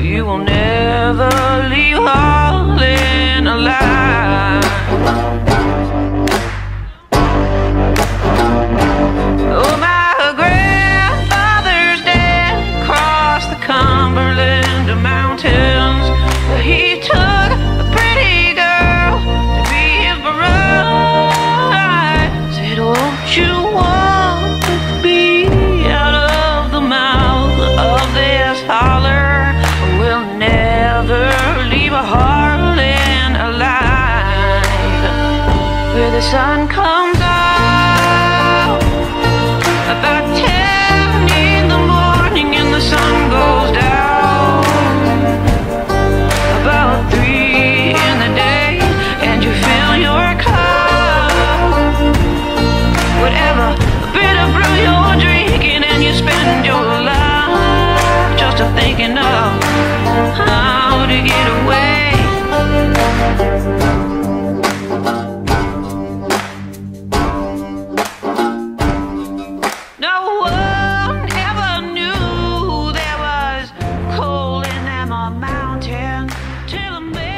You will never leave Harlan heart alive Where the sun comes out About ten in the morning and the sun goes down. About three in the day and you fill your cup. Whatever, bit of brew you're drinking and you spend your life Just thinking of how to get away Tell till I'm.